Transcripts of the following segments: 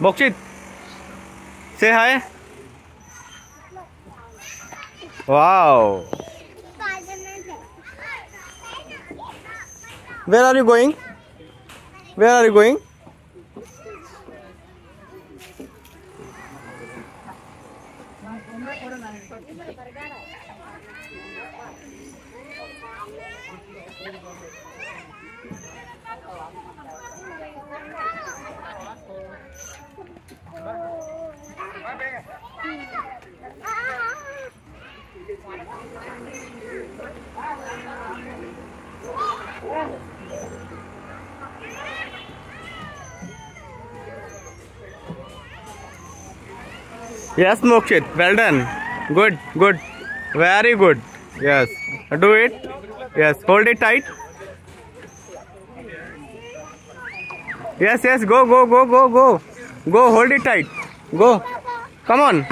Mokshit, say hi. Wow. Where are you going? Where are you going? Yes, Mokshit. Well done. Good, good. Very good. Yes. Do it. Yes. Hold it tight. Yes, yes. Go, go, go, go, go. Go. Hold it tight. Go. Come on.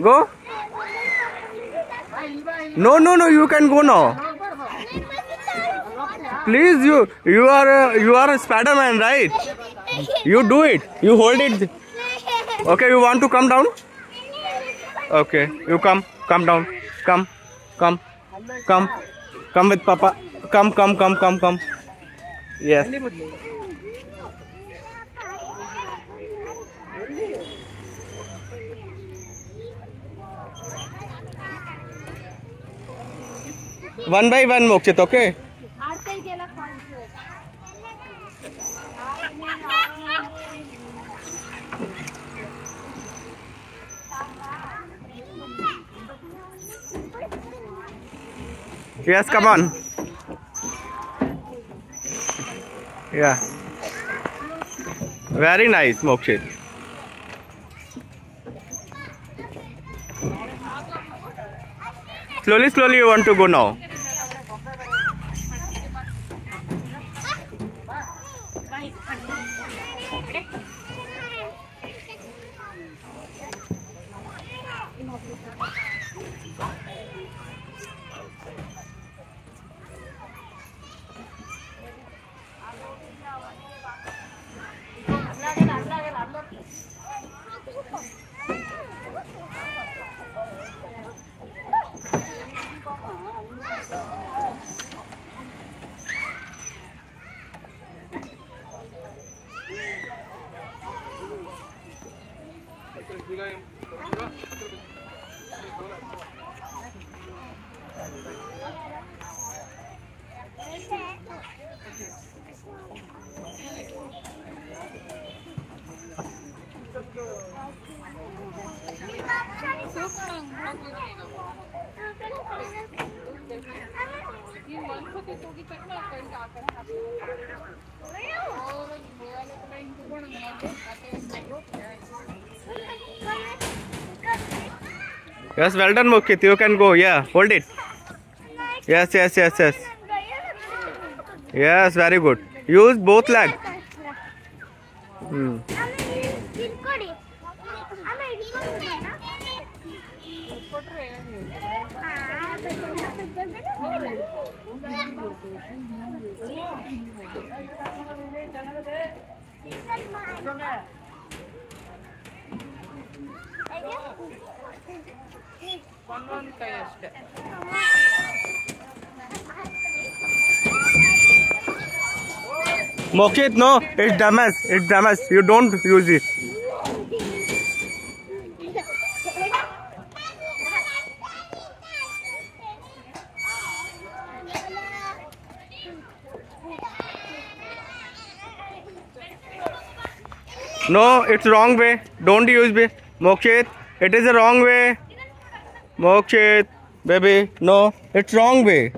Go. No, no, no. You can go now. Please, you you are a, you are a Spider-Man, right? You do it. You hold it. Okay, you want to come down? Okay, you come, come down, come, come, come, come with Papa. Come, come, come, come, come. Yes. One by one, Mokshit, okay? Yes, come on. Yeah. Very nice, Mokshit. Slowly, slowly you want to go now. Yes, well done, Mokshit. You can go. Yeah, hold it. Yes, yes, yes, yes. Yes, very good. Use both leg. Hmm. Mokshit, no, it's damas, it's damas, you don't use it. No, it's wrong way. Don't use it. Mokshit, it is a wrong way. Mokshit, baby, no, it's wrong way.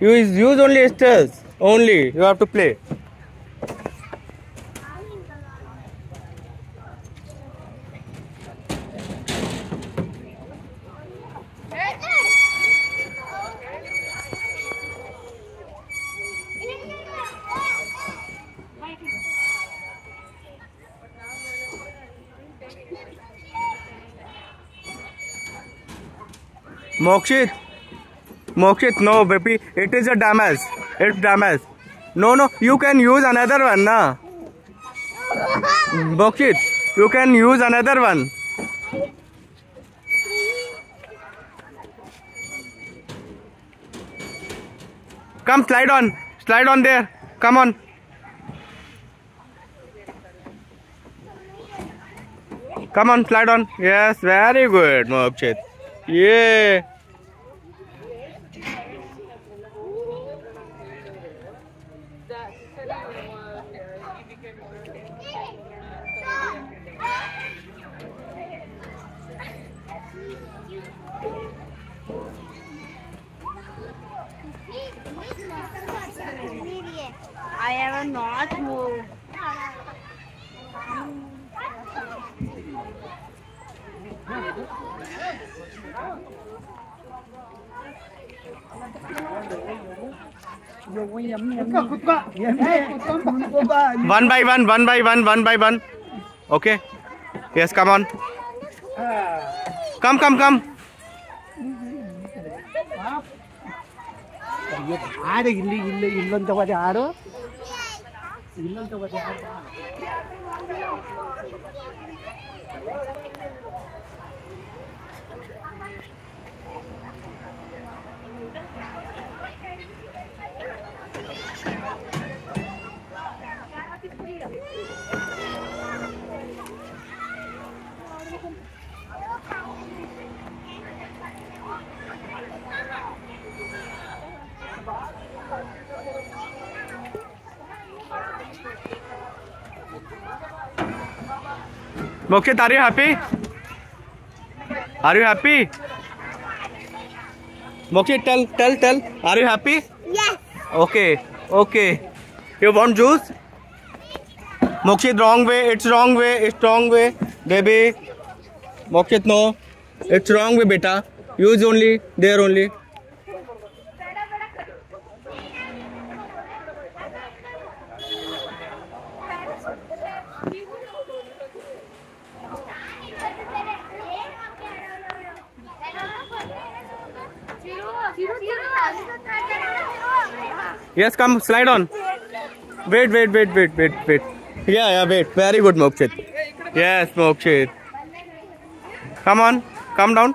Use use only stairs. Only you have to play. Mokshit, Mokshit, no, baby, it is a damage. It's damage. No, no, you can use another one, na. Mokshit, you can use another one. Come slide on. Slide on there. Come on. Come on, slide on. Yes, very good, Mokshit. Yeah. I have not moved. One by one, one by one, one by one. Okay. Yes, come on. Come, come, come. ಆಡು ಇಲ್ಲಿ ಇಲ್ಲಿ ಇಲ್ಲೊಂದು ತಗೋದೆ ಆಡು ಇಲ್ಲೊಂದು ತಗೋದೆ ಆಡು मुकेत are you happy are you happy मुकेत tell tell tell. Are you happy okay okay. You want juice मुकेत wrong way it's wrong way it's wrong way baby मुकेत no it's wrong way बेटा। Use only there only Yes, come. Slide on. Wait, wait, wait, wait, wait, wait. Yeah, yeah, wait. Very good, Mokshit. Yes, Mokshit. Come on. Come down.